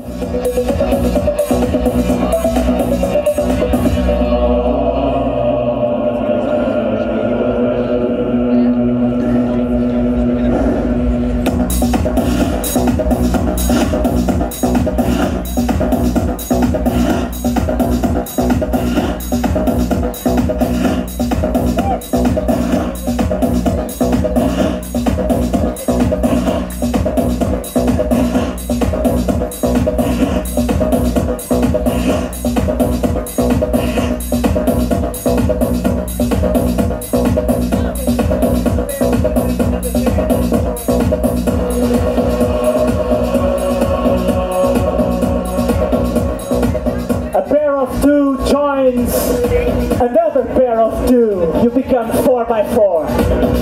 Thank you. boy.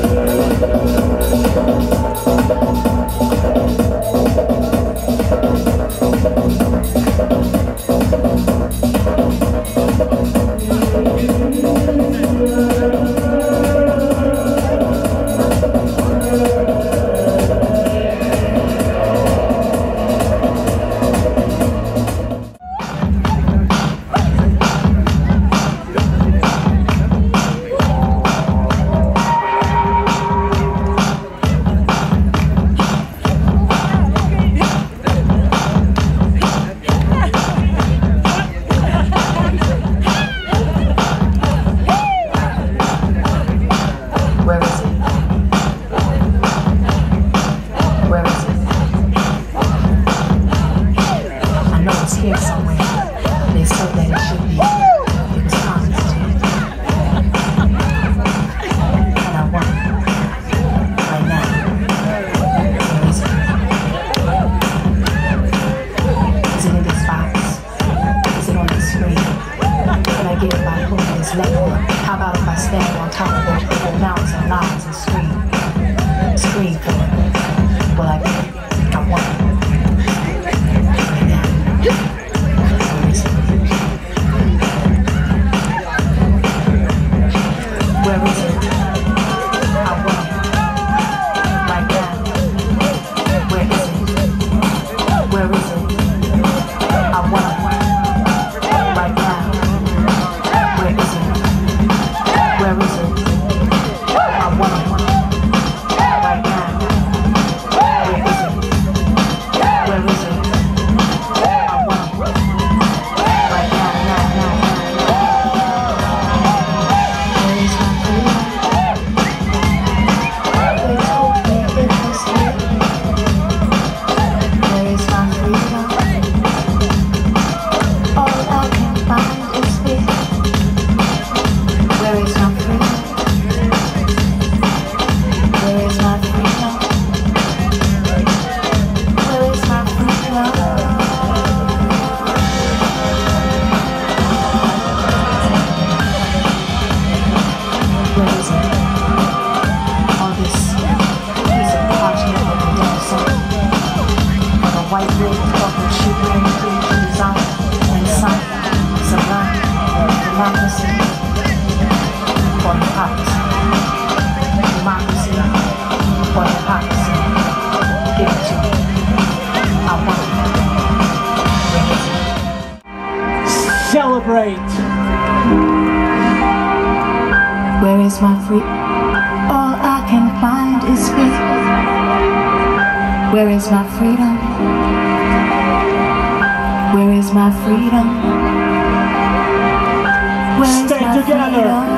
Islam. great. Where is my free? All I can find is fear. Where is my freedom? Where is my freedom? Where Stay together. Freedom?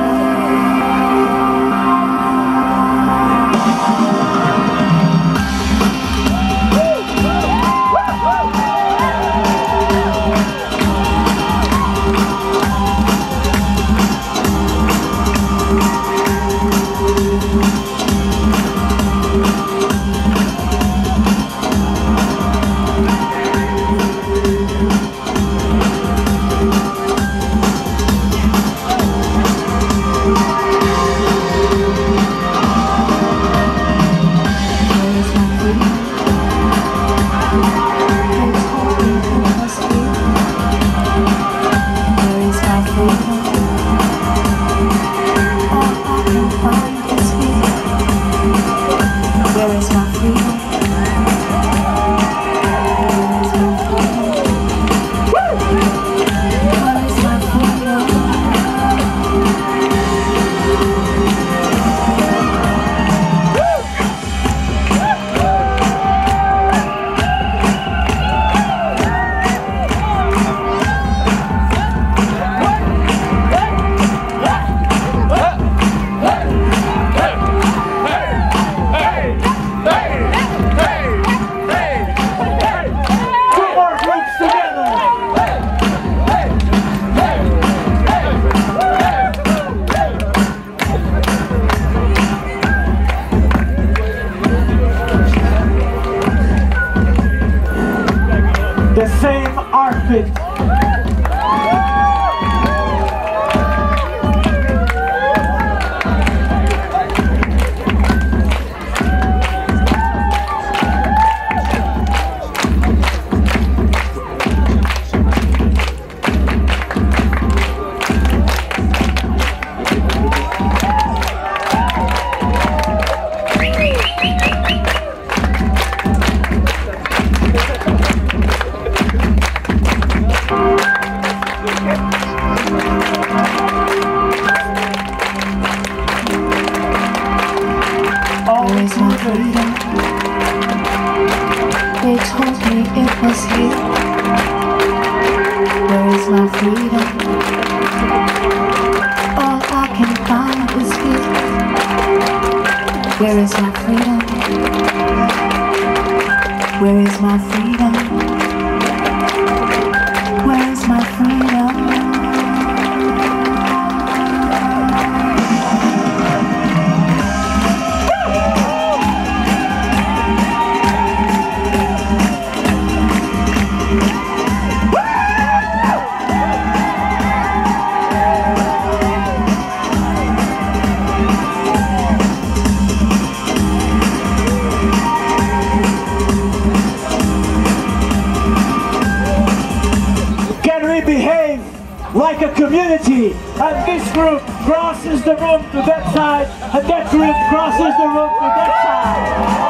And this group crosses the room to that side, and that group crosses the room to that side.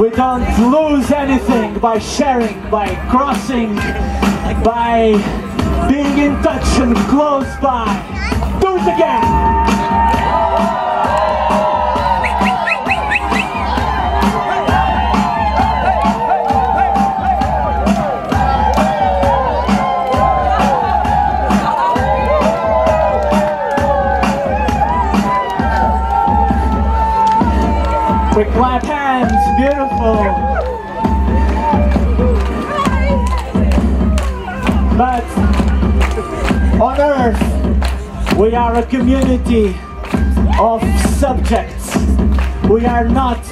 We don't lose anything by sharing, by crossing, by being in touch and close by. Do it again. We clap But on earth, we are a community of subjects. We are not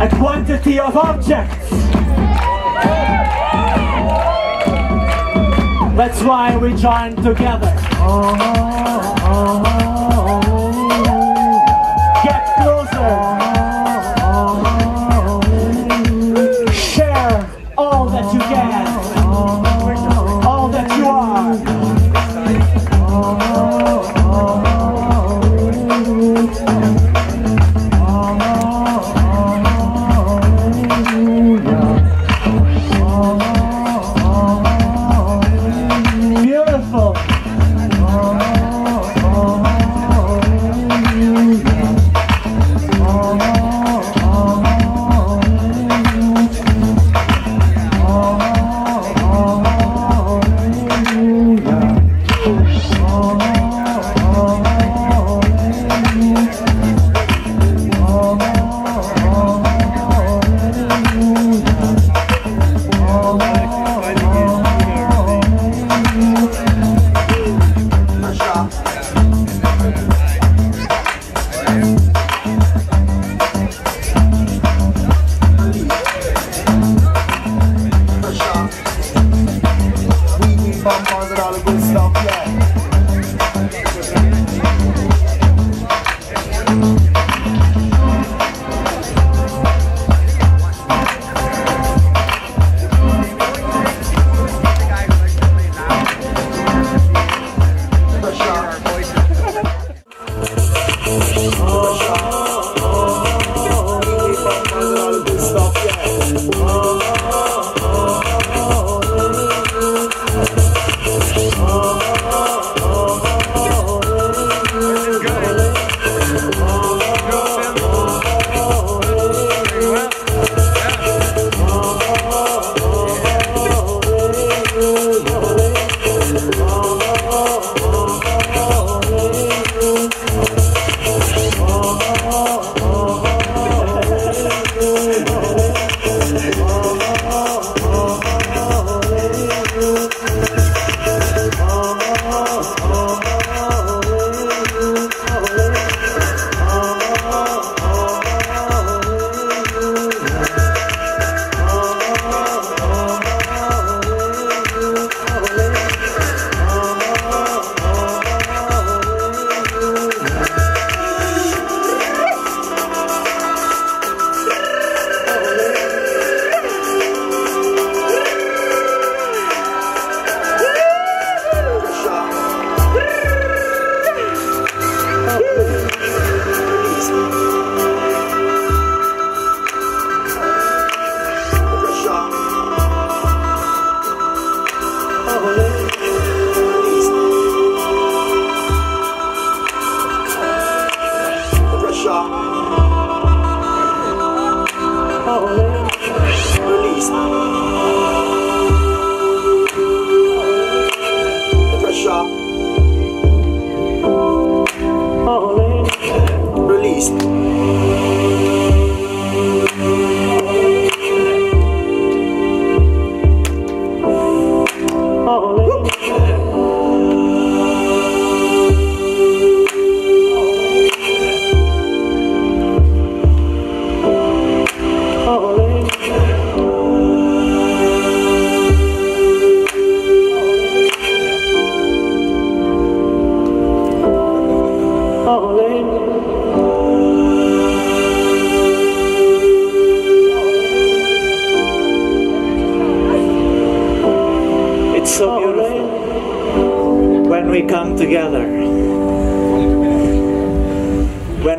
a quantity of objects. That's why we join together. Get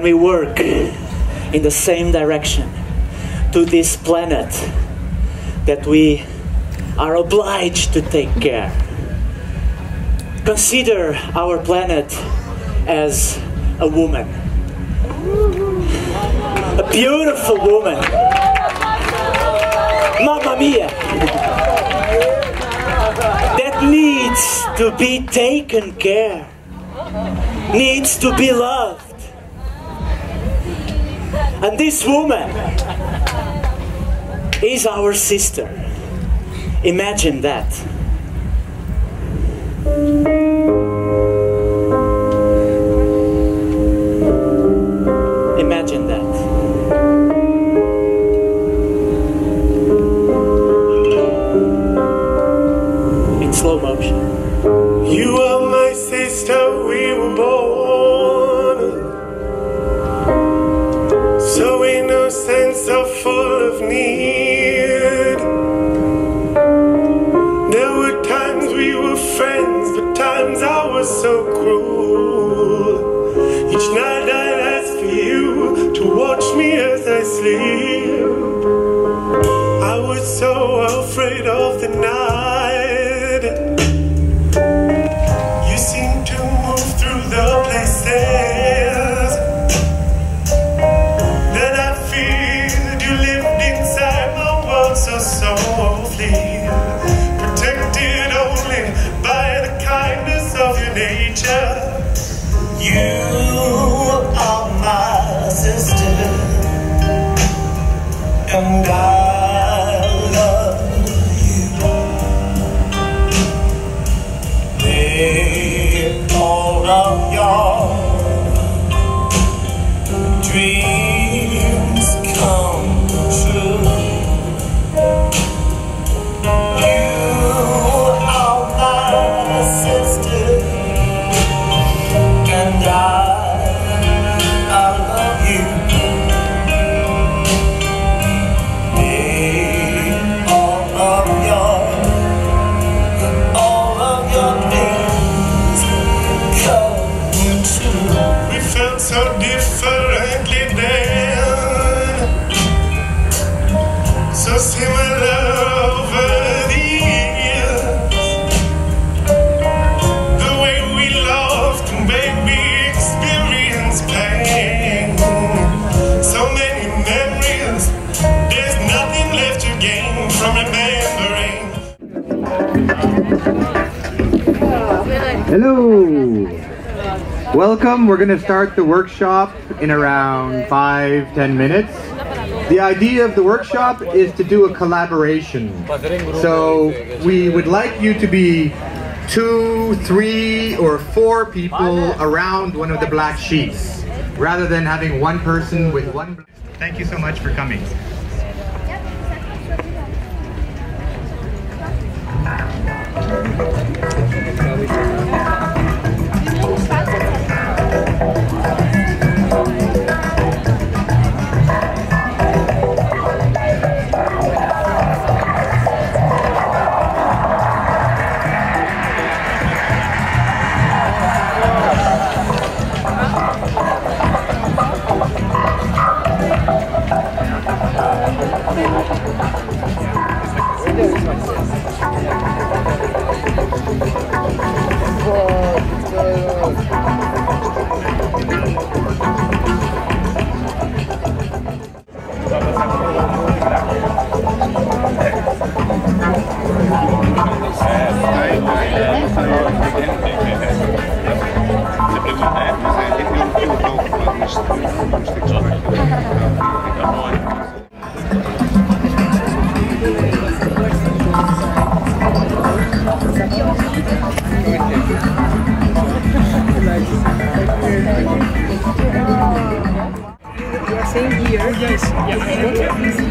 we work in the same direction to this planet that we are obliged to take care. Consider our planet as a woman, a beautiful woman. Mamma mia! that needs to be taken care, needs to be loved. And this woman is our sister. Imagine that. Imagine that. In slow motion. You are my sister, we were born Hello! Welcome. We're going to start the workshop in around five, ten minutes. The idea of the workshop is to do a collaboration. So we would like you to be two, three, or four people around one of the black sheets, rather than having one person with one. Thank you so much for coming. Obrigada.